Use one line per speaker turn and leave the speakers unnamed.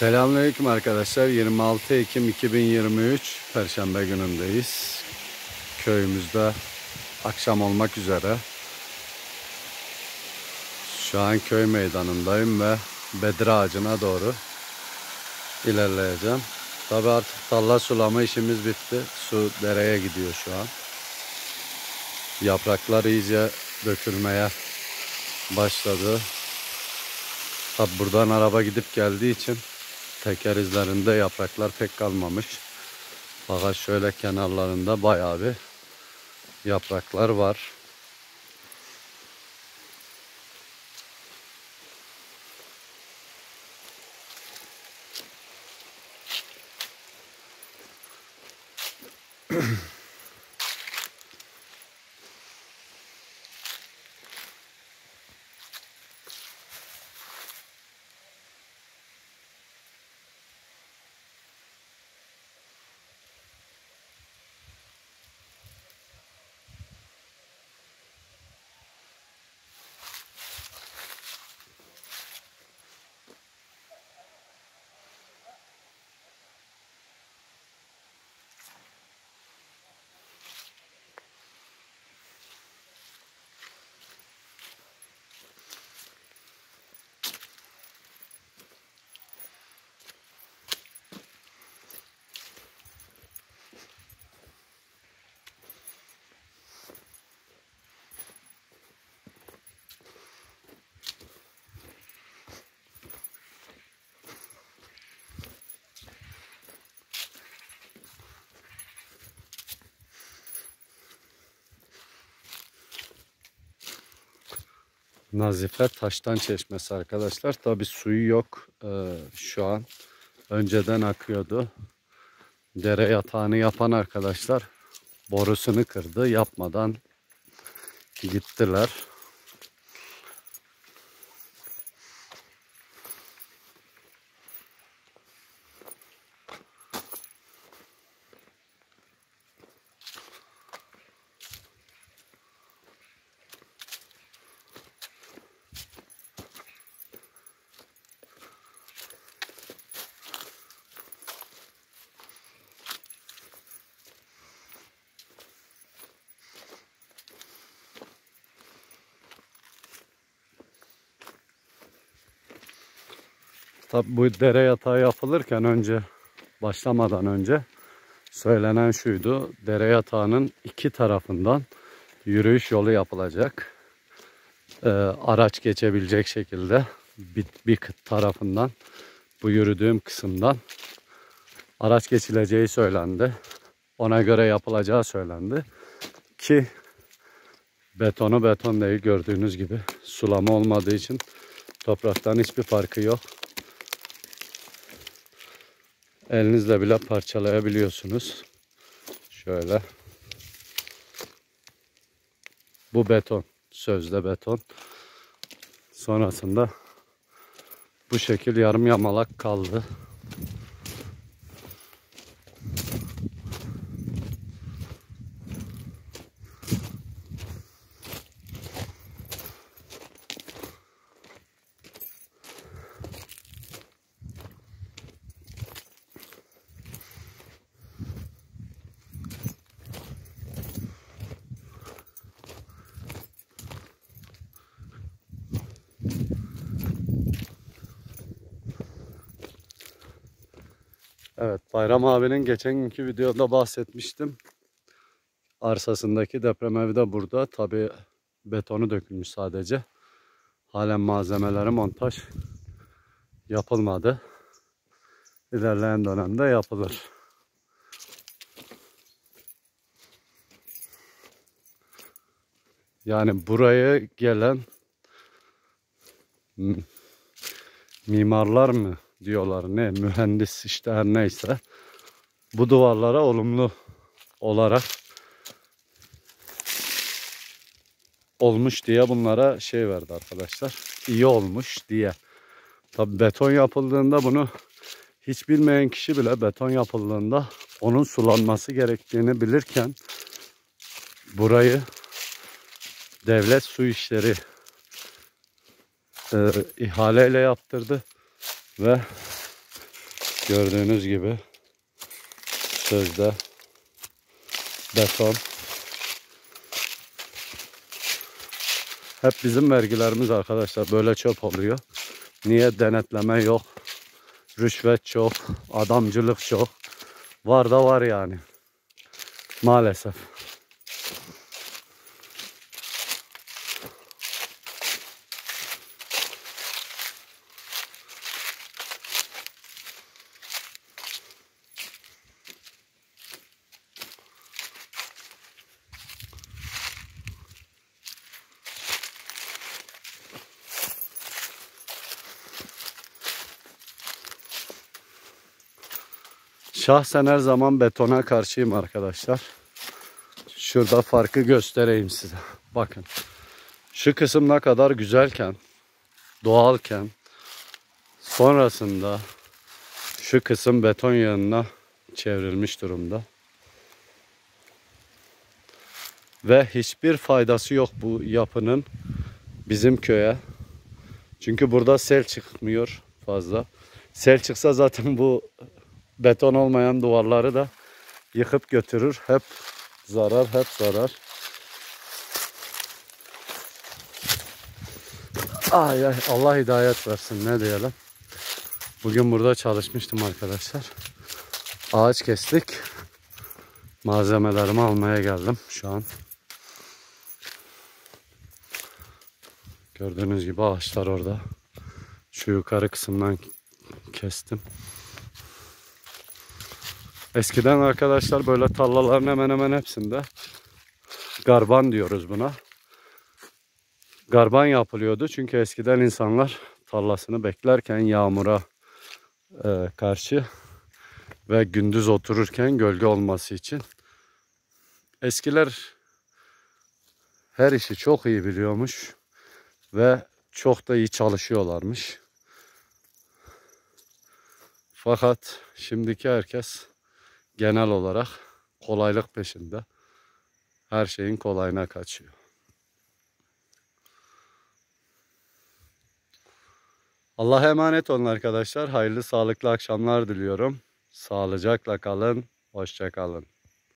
Selamünaleyküm arkadaşlar. 26 Ekim 2023 Perşembe günündeyiz. Köyümüzde akşam olmak üzere. Şu an köy meydanındayım ve Bedir ağacına doğru ilerleyeceğim. Tabi artık tarla sulama işimiz bitti. Su dereye gidiyor şu an. Yapraklar iyice dökülmeye başladı. Tabi buradan araba gidip geldiği için teker izlerinde yapraklar pek kalmamış. Fakat şöyle kenarlarında bayağı bir yapraklar var. Nazife Taştan Çeşmesi arkadaşlar. Tabi suyu yok ee, şu an. Önceden akıyordu. Dere yatağını yapan arkadaşlar borusunu kırdı. Yapmadan gittiler. Tabi bu dere yatağı yapılırken önce başlamadan önce söylenen şuydu. Dere yatağının iki tarafından yürüyüş yolu yapılacak. Ee, araç geçebilecek şekilde bir, bir tarafından bu yürüdüğüm kısımdan araç geçileceği söylendi. Ona göre yapılacağı söylendi. Ki betonu beton değil gördüğünüz gibi sulama olmadığı için topraktan hiçbir farkı yok. Elinizle bile parçalayabiliyorsunuz. Şöyle. Bu beton. Sözde beton. Sonrasında bu şekil yarım yamalak kaldı. Evet Bayram abinin geçen günkü videoda bahsetmiştim. Arsasındaki deprem evi de burada. Tabi betonu dökülmüş sadece. Halen malzemeleri montaj yapılmadı. İlerleyen dönemde yapılır. Yani buraya gelen mimarlar mı diyorlar ne mühendis işte her neyse bu duvarlara olumlu olarak olmuş diye bunlara şey verdi arkadaşlar. İyi olmuş diye. Tabi beton yapıldığında bunu hiç bilmeyen kişi bile beton yapıldığında onun sulanması gerektiğini bilirken burayı devlet su işleri e, ihaleyle yaptırdı ve Gördüğünüz gibi sözde beton. Hep bizim vergilerimiz arkadaşlar böyle çöp oluyor. Niye denetleme yok? Rüşvet çok, adamcılık çok. Var da var yani. Maalesef. Şahsen her zaman betona karşıyım arkadaşlar. Şurada farkı göstereyim size. Bakın. Şu kısım ne kadar güzelken, doğalken sonrasında şu kısım beton yığınına çevrilmiş durumda. Ve hiçbir faydası yok bu yapının bizim köye. Çünkü burada sel çıkmıyor fazla. Sel çıksa zaten bu beton olmayan duvarları da yıkıp götürür. Hep zarar, hep zarar. Ay ay Allah hidayet versin ne diyelim. Bugün burada çalışmıştım arkadaşlar. Ağaç kestik. Malzemelerimi almaya geldim şu an. Gördüğünüz gibi ağaçlar orada. Şu yukarı kısımdan kestim. Eskiden arkadaşlar böyle tarlaların hemen hemen hepsinde garban diyoruz buna. Garban yapılıyordu çünkü eskiden insanlar tarlasını beklerken yağmura e, karşı ve gündüz otururken gölge olması için eskiler her işi çok iyi biliyormuş ve çok da iyi çalışıyorlarmış. Fakat şimdiki herkes genel olarak kolaylık peşinde. Her şeyin kolayına kaçıyor. Allah'a emanet olun arkadaşlar. Hayırlı sağlıklı akşamlar diliyorum. Sağlıcakla kalın. Hoşça kalın.